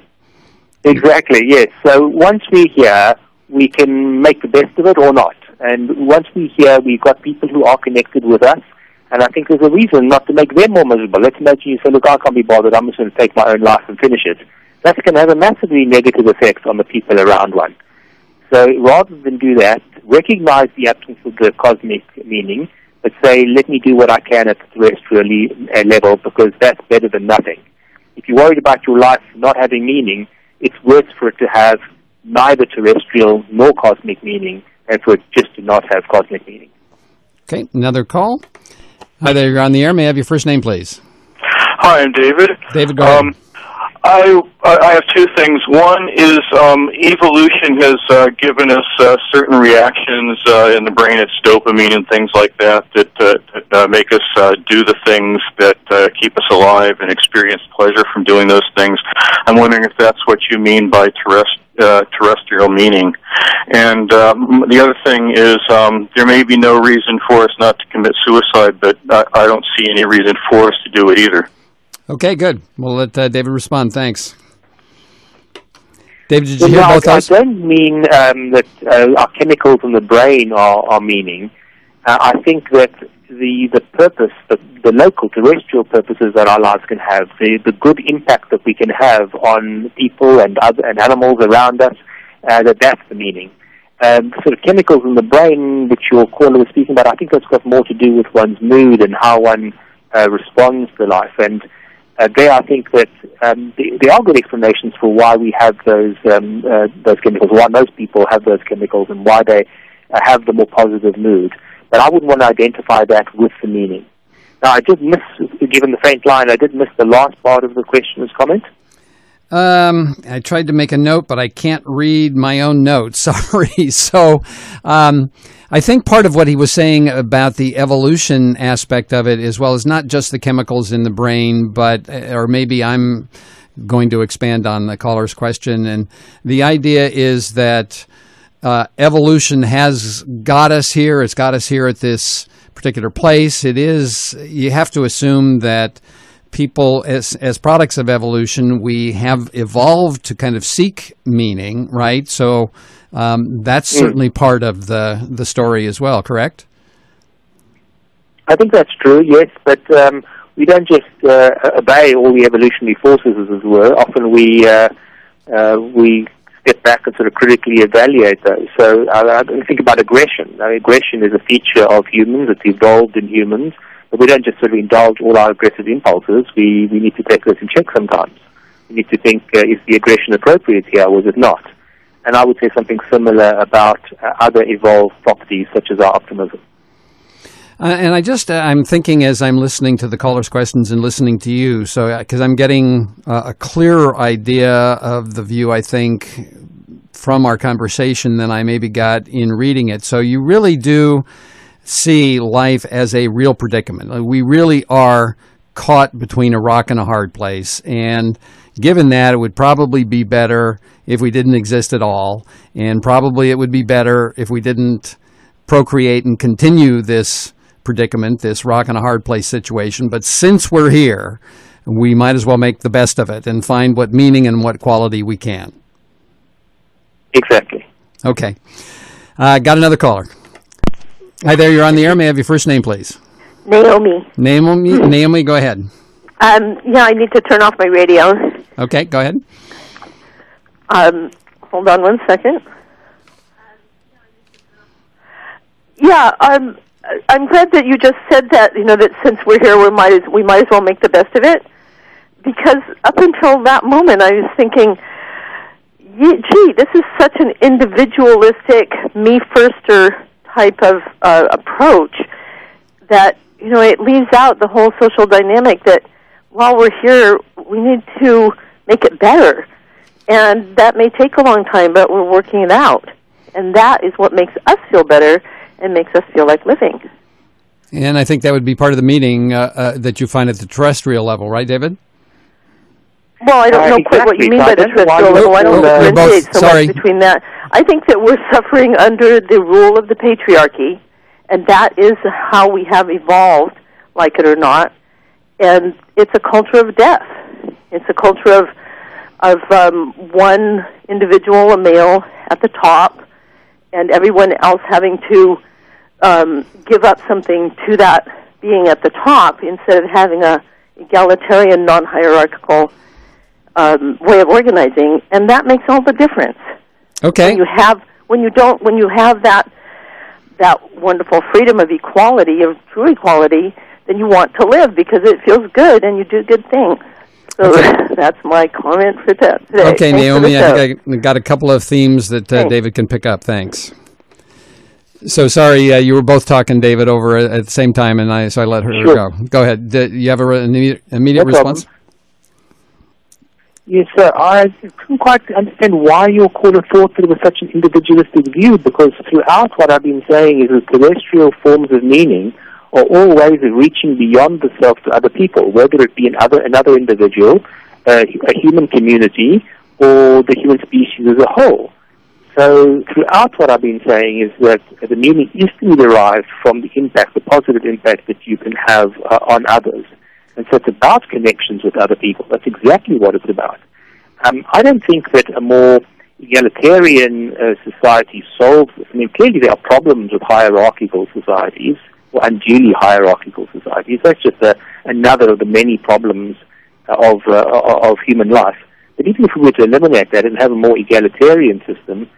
B: Exactly. Yes. So once we're here, we can make the best of it or not. And once we're here, we've got people who are connected with us. And I think there's a reason not to make them more miserable. Let's imagine you say, look, I can't be bothered. I'm just going to take my own life and finish it. That's going to have a massively negative effect on the people around one. So rather than do that, recognize the absence of the cosmic meaning, but say, let me do what I can at the terrestrial uh, level because that's better than nothing. If you're worried about your life not having meaning, it's worse for it to have neither terrestrial nor cosmic meaning and for it just to not have cosmic meaning.
A: Okay, another call. Hi there, you're on the air. May I have your first name, please?
E: Hi, I'm David.
A: David, go.
E: Um, I I have two things. One is um, evolution has uh, given us uh, certain reactions uh, in the brain. It's dopamine and things like that that, uh, that uh, make us uh, do the things that uh, keep us alive and experience pleasure from doing those things. I'm wondering if that's what you mean by terrest- uh, terrestrial meaning. And um, the other thing is, um, there may be no reason for us not to commit suicide, but I, I don't see any reason for us to do it either.
A: Okay, good. We'll let uh, David respond. Thanks. David, did you
B: Well,
A: hear
B: no,
A: both
B: I, I don't mean um, that uh, our chemicals in the brain are, are meaning. Uh, I think that the the purpose, the, the local terrestrial purposes that our lives can have, the, the good impact that we can have on people and other and animals around us, uh, that that's the meaning. Um, sort of chemicals in the brain, which your caller was speaking about, I think that's got more to do with one's mood and how one uh, responds to life. And uh, there, I think that um, the, there are good explanations for why we have those um, uh, those chemicals, why most people have those chemicals, and why they uh, have the more positive mood. But I wouldn't want to identify that with the meaning. Now, I did miss, given the faint line, I did miss the last part of the questioner's comment.
A: Um, I tried to make a note, but I can't read my own notes. Sorry. So, um, I think part of what he was saying about the evolution aspect of it, as well as not just the chemicals in the brain, but, uh, or maybe I'm going to expand on the caller's question. And the idea is that uh, evolution has got us here. It's got us here at this particular place. It is, you have to assume that people as as products of evolution we have evolved to kind of seek meaning right so um, that's certainly part of the the story as well correct
B: I think that's true, yes, but um, we don't just uh, obey all the evolutionary forces, as it were. Often we uh, uh, we step back and sort of critically evaluate those. So I think about aggression. Now, aggression is a feature of humans. It's evolved in humans, but we don't just sort of indulge all our aggressive impulses. We we need to take this in check sometimes. We need to think: uh, is the aggression appropriate here, or is it not? And I would say something similar about uh, other evolved properties, such as our optimism.
A: Uh, and I just, uh, I'm thinking as I'm listening to the caller's questions and listening to you, so because I'm getting uh, a clearer idea of the view, I think, from our conversation than I maybe got in reading it. So you really do see life as a real predicament. Uh, We really are caught between a rock and a hard place. And given that, it would probably be better if we didn't exist at all. And probably it would be better if we didn't procreate and continue this predicament, this rock and a hard place situation. But since we're here, we might as well make the best of it and find what meaning and what quality we can.
B: Exactly.
A: Okay. Uh, got another caller. Hi there, you're on the air. May I have your first name, please?
F: Naomi.
A: Naomi, Naomi, go ahead.
F: Um, yeah, I need to turn off my radio.
A: Okay, go ahead.
F: Um, hold on one second. Yeah, um, I'm glad that you just said that. You know that since we're here, we might as we might as well make the best of it. Because up until that moment, I was thinking, gee, this is such an individualistic, me firster type of uh, approach that you know it leaves out the whole social dynamic that while we're here, we need to make it better. And that may take a long time, but we're working it out. And that is what makes us feel better and makes us feel like living.
A: And I think that would be part of the meaning uh, uh, that you find at the terrestrial level, right, David?
F: Well, I don't
B: Uh,
F: know quite what you mean by the
B: don't know why
F: terrestrial level. I don't
B: Well,
A: we're both-
F: differentiate so
A: sorry.
F: much between that. I think that we're suffering under the rule of the patriarchy, and that is how we have evolved, like it or not. And it's a culture of death. It's a culture of of um, one individual, a male, at the top, and everyone else having to um, give up something to that being at the top instead of having a egalitarian, non-hierarchical um, way of organizing, and that makes all the difference.
A: Okay.
F: When you have, when you don't, when you have that that wonderful freedom of equality, of true equality, then you want to live because it feels good and you do good things. So that's my comment for that today.
A: Okay,
F: Thanks
A: Naomi, I think I got a couple of themes that uh, David can pick up. Thanks. So sorry, uh, you were both talking, David, over at, at the same time, and I so I let her
B: Sure.
A: go. Go ahead. D- you have a re- immediate, immediate
B: No problem.
A: response?
B: Yes, sir. I couldn't quite understand why your caller thought that it was such an individualistic view, because throughout what I've been saying is that terrestrial forms of meaning are all ways of reaching beyond the self to other people, whether it be another, another individual, uh, a human community, or the human species as a whole. So throughout what I've been saying is that the meaning is to be derived from the impact, the positive impact that you can have uh, on others. And so it's about connections with other people. That's exactly what it's about. Um, I don't think that a more egalitarian uh, society solves. I mean, clearly there are problems with hierarchical societies or unduly hierarchical societies. That's just a, another of the many problems uh, of, uh, of human life. But even if we were to eliminate that and have a more egalitarian system,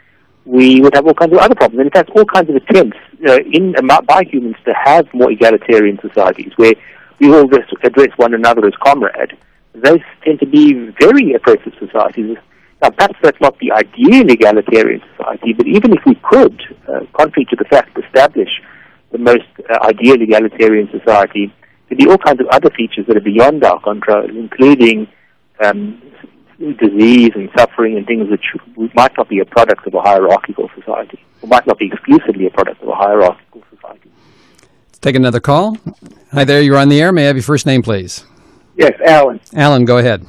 B: we would have all kinds of other problems. And in fact, all kinds of attempts uh, in, by humans to have more egalitarian societies where we all just address one another as comrade, those tend to be very oppressive societies. Now, perhaps that's not the ideal egalitarian society, but even if we could, uh, contrary to the fact, establish the most uh, ideal egalitarian society, there'd be all kinds of other features that are beyond our control, including um, disease and suffering and things which might not be a product of a hierarchical society, or might not be exclusively a product of a hierarchical society.
A: Let's take another call. Hi there, you're on the air. May I have your first name, please?
G: Yes, Alan.
A: Alan, go ahead.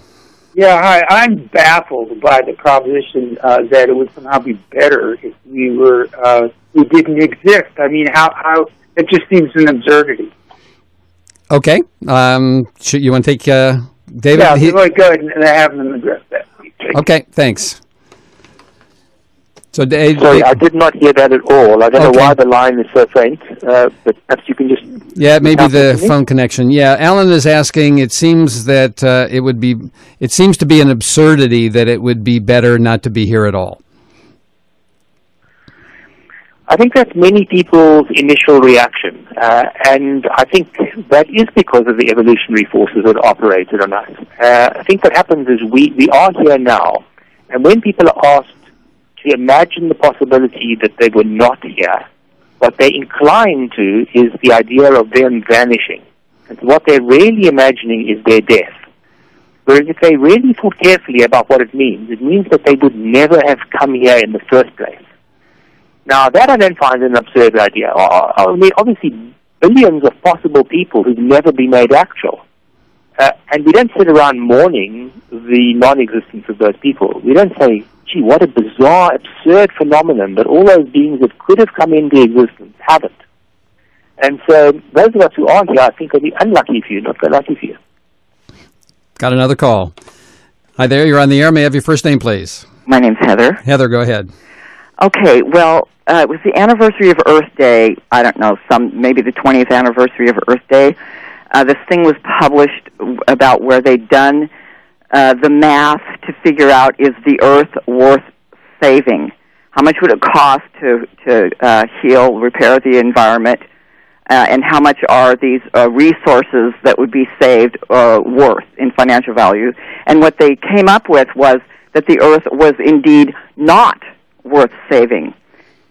G: Yeah, hi. I'm baffled by the proposition uh, that it would somehow be better if we were uh, we didn't exist. I mean, how how it just seems an absurdity.
A: Okay. Um, should you want to take uh, David?
G: Yeah, he, really good, and have them address that.
A: Okay, thanks. So, Dave,
B: Sorry, I did not hear that at all. I don't okay. know why the line is so faint, uh, but perhaps you can just.
A: Yeah, maybe the phone connection. Yeah, Alan is asking. It seems that uh, it would be. It seems to be an absurdity that it would be better not to be here at all.
B: I think that's many people's initial reaction, uh, and I think that is because of the evolutionary forces that operated on us. Uh, I think what happens is we, we are here now, and when people are asked imagine the possibility that they were not here, what they incline to is the idea of them vanishing. And what they're really imagining is their death. Whereas if they really thought carefully about what it means, it means that they would never have come here in the first place. Now, that I then find an absurd idea. I mean, obviously, billions of possible people who've never been made actual. Uh, and we don't sit around mourning the non-existence of those people. We don't say, gee, what a bizarre, absurd phenomenon that all those beings that could have come into existence haven't. And so those of us who aren't here, I think, will be unlucky for you, not very lucky for you.
A: Got another call. Hi there, you're on the air. May I have your first name, please?
H: My name's Heather.
A: Heather, go ahead.
H: Okay, well, uh, it was the anniversary of Earth Day. I don't know, some maybe the 20th anniversary of Earth Day. Uh, this thing was published about where they'd done uh, the math to figure out is the Earth worth saving? How much would it cost to to uh, heal, repair the environment, uh, and how much are these uh, resources that would be saved uh, worth in financial value? And what they came up with was that the Earth was indeed not worth saving,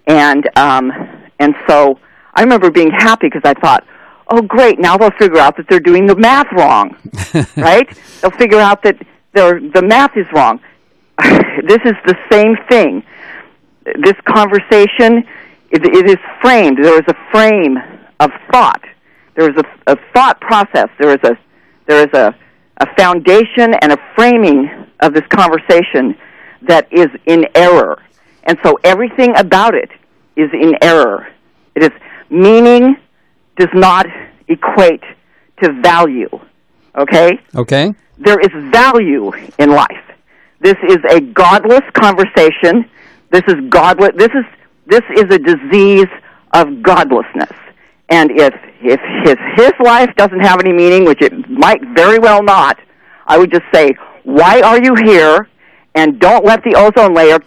H: and um, and so I remember being happy because I thought, oh great, now they'll figure out that they're doing the math wrong, right? They'll figure out that the math is wrong. this is the same thing. This conversation, it, it is framed. There is a frame of thought. There is a, a thought process. There is a there is a, a foundation and a framing of this conversation that is in error. And so everything about it is in error. It is meaning does not equate to value. Okay?
A: Okay.
H: There is value in life. This is a godless conversation. This is godless. This is this is a disease of godlessness. And if if his his life doesn't have any meaning, which it might very well not, I would just say, why are you here? And don't let the ozone layer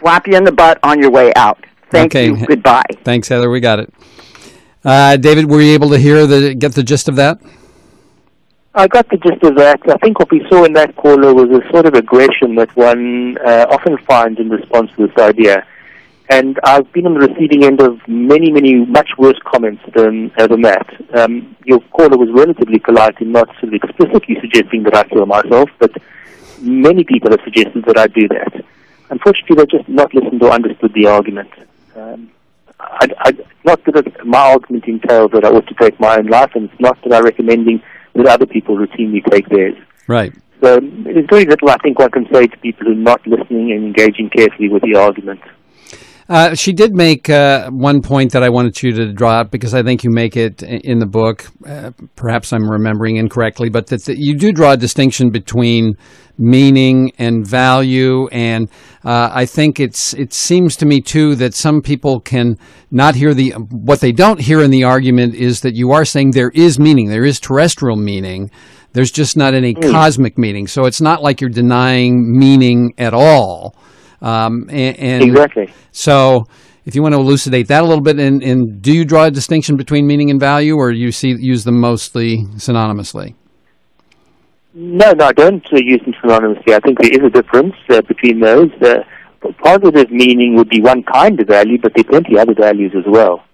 H: slap you in the butt on your way out. Thank
A: okay.
H: you. Goodbye.
A: Thanks, Heather. We got it. Uh, David, were you able to hear the get the gist of that?
B: I got the gist of that. I think what we saw in that caller was a sort of aggression that one uh, often finds in response to this idea. And I've been on the receiving end of many, many much worse comments than, uh, than that. Um, your caller was relatively polite in not sort of explicitly suggesting that I kill myself, but many people have suggested that I do that. Unfortunately, they just not listened or understood the argument. Um, I, I, not that my argument entails that I ought to take my own life, and it's not that I'm recommending that other people routinely take theirs.
A: Right.
B: So there's very little I think one can say to people who are not listening and engaging carefully with the argument.
A: Uh, she did make uh, one point that I wanted you to draw out because I think you make it in the book. Uh, perhaps I'm remembering incorrectly, but that, that, you do draw a distinction between meaning and value, and uh, I think it's it seems to me too that some people can not hear the what they don't hear in the argument is that you are saying there is meaning, there is terrestrial meaning. There's just not any mm. cosmic meaning, so it's not like you're denying meaning at all.
B: Um, and, and, exactly.
A: So, if you want to elucidate that a little bit, and, and do you draw a distinction between meaning and value, or do you see use them mostly synonymously?
B: No, no, I don't uh, use them synonymously. I think there is a difference uh, between those. Uh, positive meaning would be one kind of value, but there are plenty other values as well.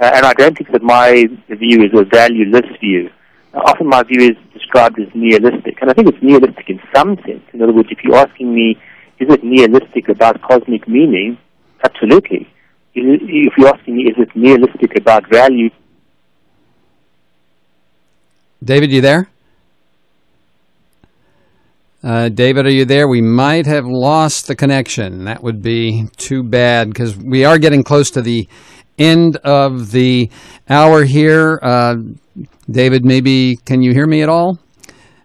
B: Uh, and I don't think that my view is a valueless view. Uh, often my view is described as nihilistic, and I think it's nihilistic in some sense. In other words, if you're asking me, is it nihilistic about cosmic meaning? Absolutely. If you're asking me, is it nihilistic about value?
A: David, you there? Uh, David, are you there? We might have lost the connection. That would be too bad because we are getting close to the end of the hour here. Uh, David, maybe can you hear me at all?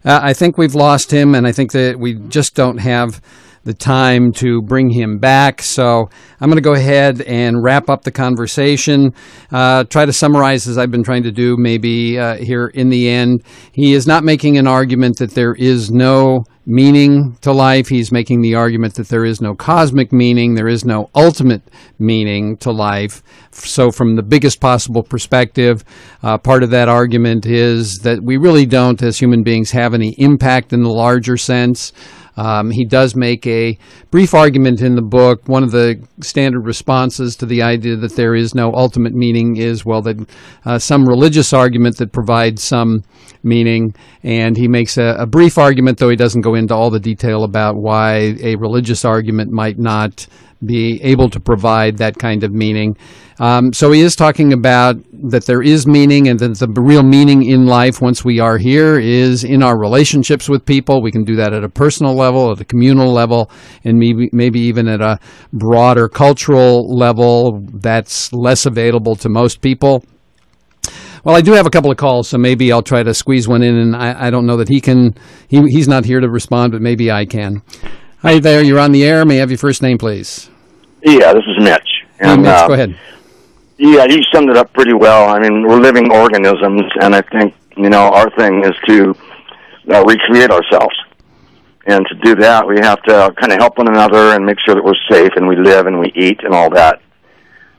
A: Uh, I think we've lost him, and I think that we just don't have the time to bring him back. So I'm going to go ahead and wrap up the conversation. Uh, try to summarize as I've been trying to do, maybe uh, here in the end. He is not making an argument that there is no meaning to life. He's making the argument that there is no cosmic meaning, there is no ultimate meaning to life. So, from the biggest possible perspective, uh, part of that argument is that we really don't, as human beings, have any impact in the larger sense. Um, he does make a brief argument in the book. One of the standard responses to the idea that there is no ultimate meaning is, well, that uh, some religious argument that provides some meaning. And he makes a, a, brief argument, though he doesn't go into all the detail about why a religious argument might not be able to provide that kind of meaning. Um, so he is talking about that there is meaning and that the real meaning in life once we are here is in our relationships with people. We can do that at a personal level, at a communal level, and maybe, maybe even at a broader cultural level that's less available to most people. Well, I do have a couple of calls, so maybe I'll try to squeeze one in. And I, I don't know that he can. He, he's not here to respond, but maybe I can. Hi there, you're on the air. May I have your first name, please?
I: Yeah, this is Mitch.
A: And, Mitch, uh, go ahead.
I: Yeah, you summed it up pretty well. I mean, we're living organisms, and I think you know our thing is to uh, recreate ourselves. And to do that, we have to kind of help one another and make sure that we're safe and we live and we eat and all that.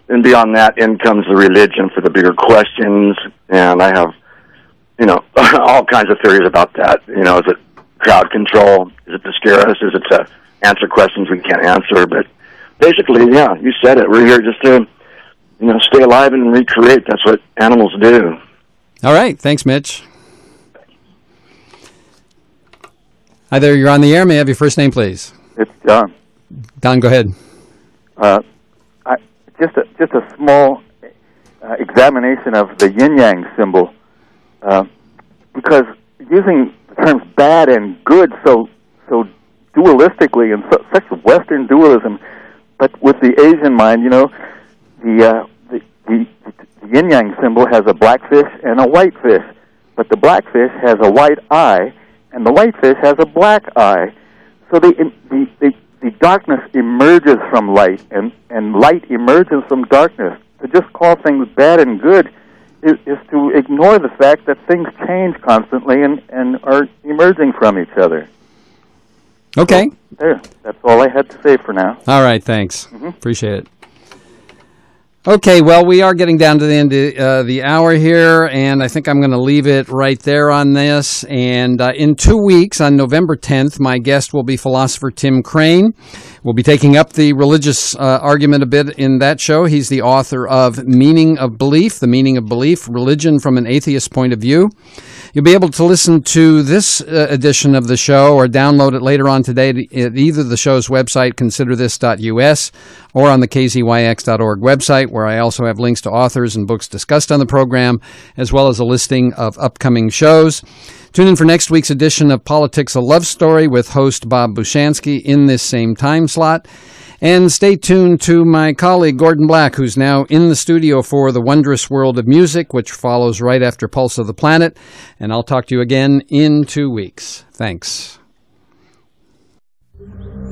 I: And beyond that, in comes the religion for the bigger questions. And I have, you know, all kinds of theories about that. You know, is it crowd control? Is it to scare us? Is it to answer questions we can't answer? But basically, yeah, you said it. We're here just to, you know, stay alive and recreate. That's what animals do.
A: All right. Thanks, Mitch. Hi there. You're on the air. May I have your first name, please?
J: It's Don.
A: Don, go ahead.
J: Uh, I, just a just a small uh, examination of the yin yang symbol, uh, because using the terms bad and good so so dualistically and so, such Western dualism but with the Asian mind, you know, the, uh, the, the, the yin yang symbol has a black fish and a white fish, but the black fish has a white eye and the white fish has a black eye. So the, the, the, the darkness emerges from light and, and light emerges from darkness. To just call things bad and good is, is to ignore the fact that things change constantly and, and are emerging from each other.
A: Okay.
J: So, there. That's all I had to say for now.
A: All right. Thanks. Mm-hmm. Appreciate it. Okay, well, we are getting down to the end of uh, the hour here, and I think I'm going to leave it right there on this. And uh, in two weeks, on November 10th, my guest will be philosopher Tim Crane. We'll be taking up the religious uh, argument a bit in that show. He's the author of Meaning of Belief, The Meaning of Belief, Religion from an Atheist Point of View. You'll be able to listen to this uh, edition of the show or download it later on today at either the show's website, considerthis.us, or on the kzyx.org website, where I also have links to authors and books discussed on the program, as well as a listing of upcoming shows. Tune in for next week's edition of Politics a Love Story with host Bob Bushansky in this same time slot. And stay tuned to my colleague Gordon Black, who's now in the studio for The Wondrous World of Music, which follows right after Pulse of the Planet. And I'll talk to you again in two weeks. Thanks.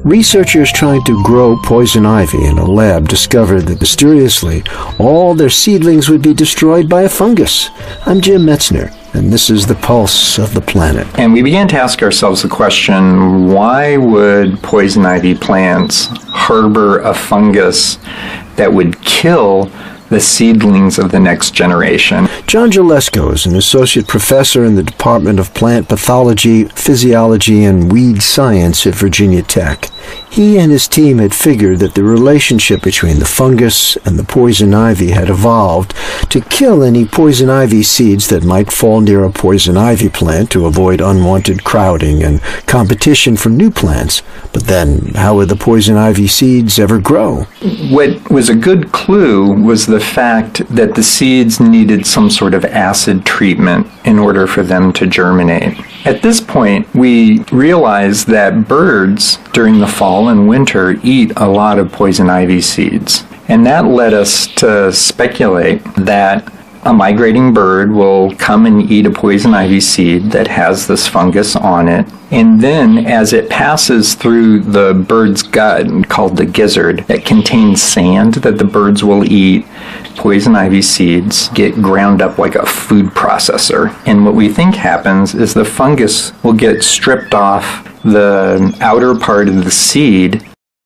K: Researchers trying to grow poison ivy in a lab discovered that mysteriously all their seedlings would be destroyed by a fungus. I'm Jim Metzner, and this is the pulse of the planet.
L: And we began to ask ourselves the question why would poison ivy plants harbor a fungus that would kill the seedlings of the next generation.
K: John Jelesko is an associate professor in the Department of Plant Pathology, Physiology, and Weed Science at Virginia Tech. He and his team had figured that the relationship between the fungus and the poison ivy had evolved to kill any poison ivy seeds that might fall near a poison ivy plant to avoid unwanted crowding and competition from new plants. But then, how would the poison ivy seeds ever grow?
L: What was a good clue was the fact that the seeds needed some sort of acid treatment in order for them to germinate. At this point, we realized that birds during the fall and winter eat a lot of poison ivy seeds. And that led us to speculate that a migrating bird will come and eat a poison ivy seed that has this fungus on it. And then, as it passes through the bird's gut, called the gizzard, that contains sand that the birds will eat, poison ivy seeds get ground up like a food processor. And what we think happens is the fungus will get stripped off the outer part of the seed